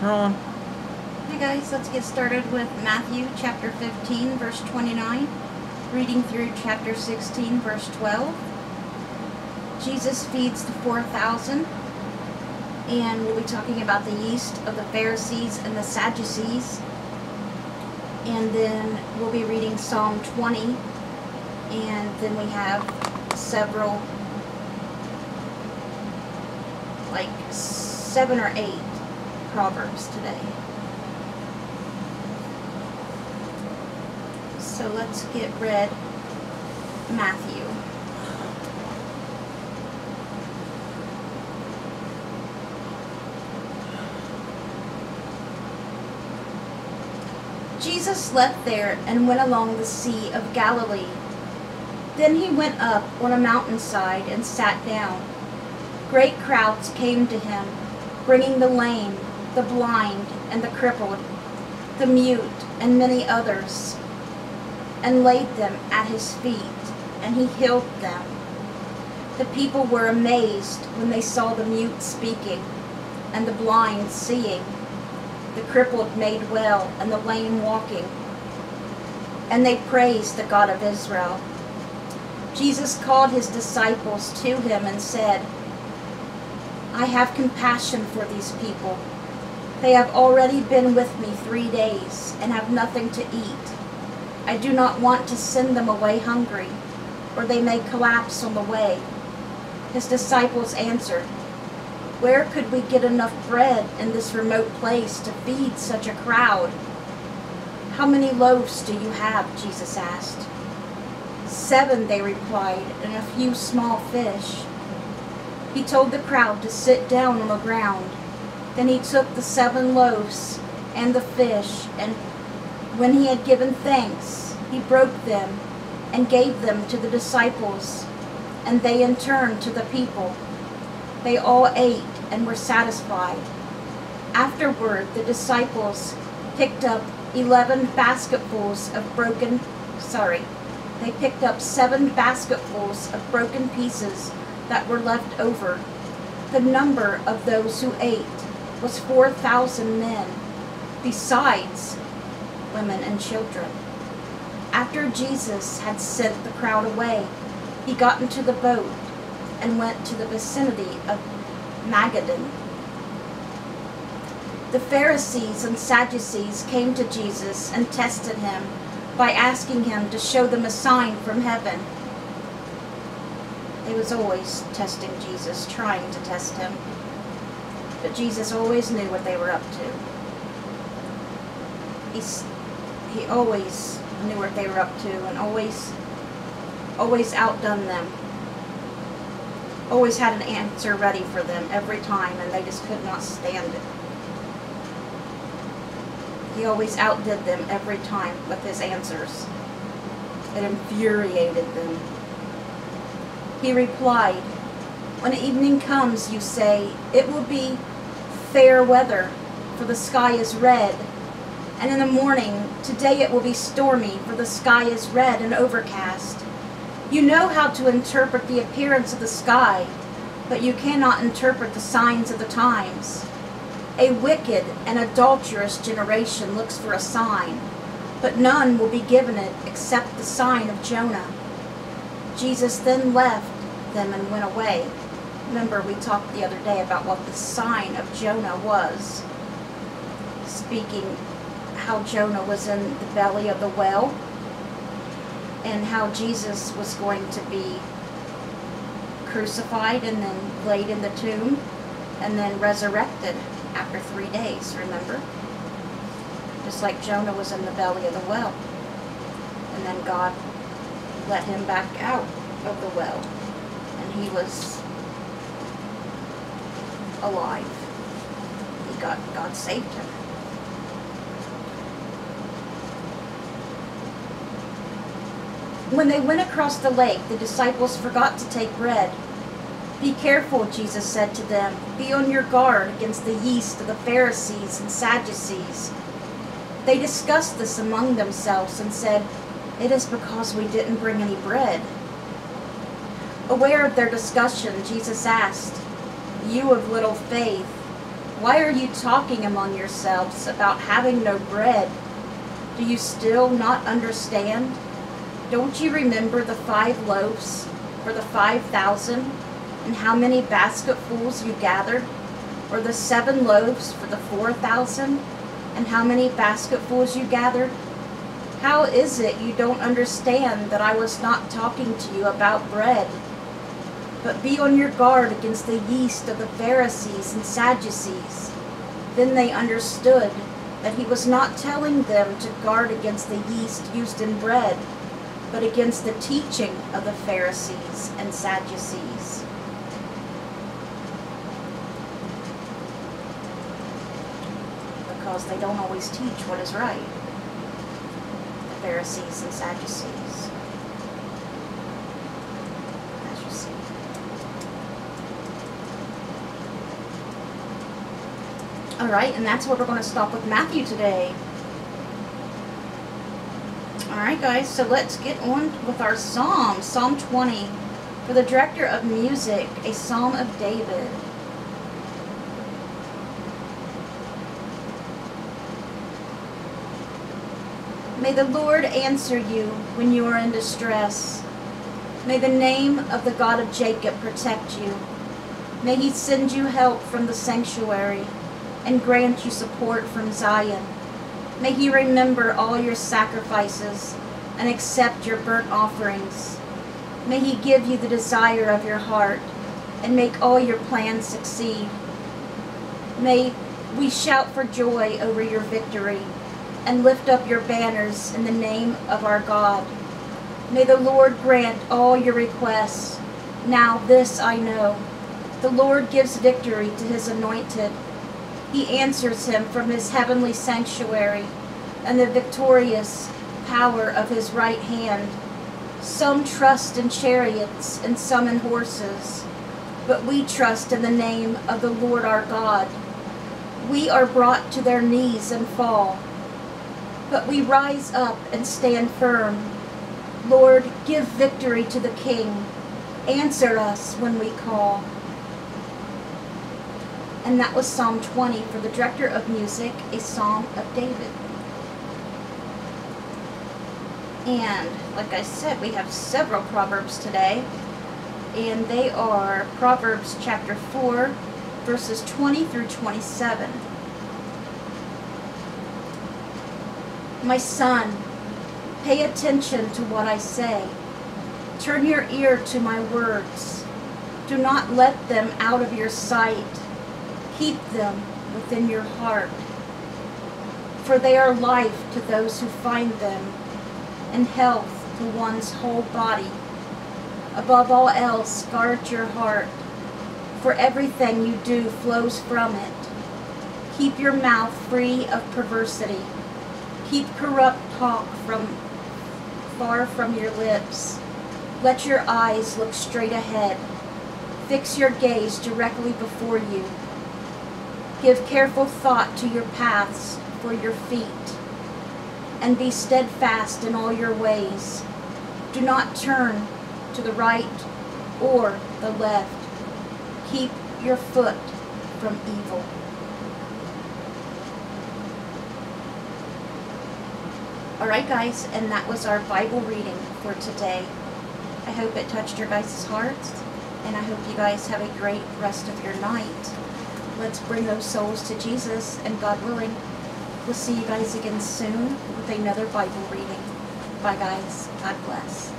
Ron. Hi guys, let's get started with Matthew chapter 15 verse 29, reading through chapter 16 verse 12. Jesus feeds the 4,000 and we'll be talking about the yeast of the Pharisees and the Sadducees. And then we'll be reading Psalm 20 and then we have several like seven or eight Proverbs today. So let's get read Matthew. Jesus left there and went along the Sea of Galilee. Then he went up on a mountainside and sat down. Great crowds came to him, bringing the lame, the blind, and the crippled, the mute, and many others, and laid them at his feet, and he healed them. The people were amazed when they saw the mute speaking, and the blind seeing, the crippled made well, and the lame walking. And they praised the God of Israel. Jesus called his disciples to him and said, I have compassion for these people. They have already been with me three days and have nothing to eat. I do not want to send them away hungry, or they may collapse on the way. His disciples answered, Where could we get enough bread in this remote place to feed such a crowd? How many loaves do you have? Jesus asked. Seven, they replied, and a few small fish. He told the crowd to sit down on the ground. Then he took the seven loaves and the fish, and when he had given thanks, he broke them and gave them to the disciples, and they in turn to the people. They all ate and were satisfied. Afterward, the disciples picked up eleven basketfuls of broken, sorry, they picked up seven basketfuls of broken pieces that were left over. The number of those who ate was 4,000 men, besides women and children. After Jesus had sent the crowd away, he got into the boat and went to the vicinity of Magadan. The Pharisees and Sadducees came to Jesus and tested him by asking him to show them a sign from heaven. He was always testing Jesus, trying to test him. But Jesus always knew what they were up to. He's, he always knew what they were up to and always, always outdone them. Always had an answer ready for them every time and they just could not stand it. He always outdid them every time with his answers. It infuriated them. He replied, When evening comes, you say, it will be fair weather, for the sky is red. And in the morning, today it will be stormy, for the sky is red and overcast. You know how to interpret the appearance of the sky, but you cannot interpret the signs of the times. A wicked and adulterous generation looks for a sign, but none will be given it except the sign of Jonah. Jesus then left them and went away. Remember, we talked the other day about what the sign of Jonah was. Speaking how Jonah was in the belly of the well and how Jesus was going to be crucified and then laid in the tomb and then resurrected after three days, remember? Just like Jonah was in the belly of the well. And then God let him back out of the well. And he was alive. He got God saved him. When they went across the lake, the disciples forgot to take bread. Be careful, Jesus said to them. Be on your guard against the yeast of the Pharisees and Sadducees. They discussed this among themselves and said, It is because we didn't bring any bread. Aware of their discussion, Jesus asked, You of little faith, Why are you talking among yourselves about having no bread? Do you still not understand? Don't you remember the five loaves for the five thousand, and how many basketfuls you gathered? Or the seven loaves for the four thousand, and how many basketfuls you gathered? How is it you don't understand that I was not talking to you about bread? But be on your guard against the yeast of the Pharisees and Sadducees. Then they understood that he was not telling them to guard against the yeast used in bread, but against the teaching of the Pharisees and Sadducees. Because they don't always teach what is right. The Pharisees and Sadducees. As you see. All right, and that's where we're going to stop with Matthew today. All right, guys, so let's get on with our psalm, Psalm 20, for the director of music, a psalm of David. May the Lord answer you when you are in distress. May the name of the God of Jacob protect you. May he send you help from the sanctuary and grant you support from Zion. May he remember all your sacrifices and accept your burnt offerings. May he give you the desire of your heart and make all your plans succeed. May we shout for joy over your victory and lift up your banners in the name of our God. May the Lord grant all your requests. Now this I know. The Lord gives victory to his anointed. He answers him from his heavenly sanctuary and the victorious power of his right hand. Some trust in chariots and some in horses, but we trust in the name of the Lord our God. We are brought to their knees and fall, but we rise up and stand firm. Lord, give victory to the King. Answer us when we call. And that was Psalm 20 for the director of music, a psalm of David. And like I said, we have several Proverbs today. And they are Proverbs chapter 4, verses 20 through 27. My son, pay attention to what I say. Turn your ear to my words. Do not let them out of your sight. Keep them within your heart. For they are life to those who find them, and health to one's whole body. Above all else, guard your heart, for everything you do flows from it. Keep your mouth free of perversity. Keep corrupt talk from far from your lips. Let your eyes look straight ahead. Fix your gaze directly before you. Give careful thought to your paths for your feet, and be steadfast in all your ways. Do not turn to the right or the left. Keep your foot from evil. All right, guys, and that was our Bible reading for today. I hope it touched your guys' hearts, and I hope you guys have a great rest of your night. Let's bring those souls to Jesus, and God willing, we'll see you guys again soon with another Bible reading. Bye, guys. God bless.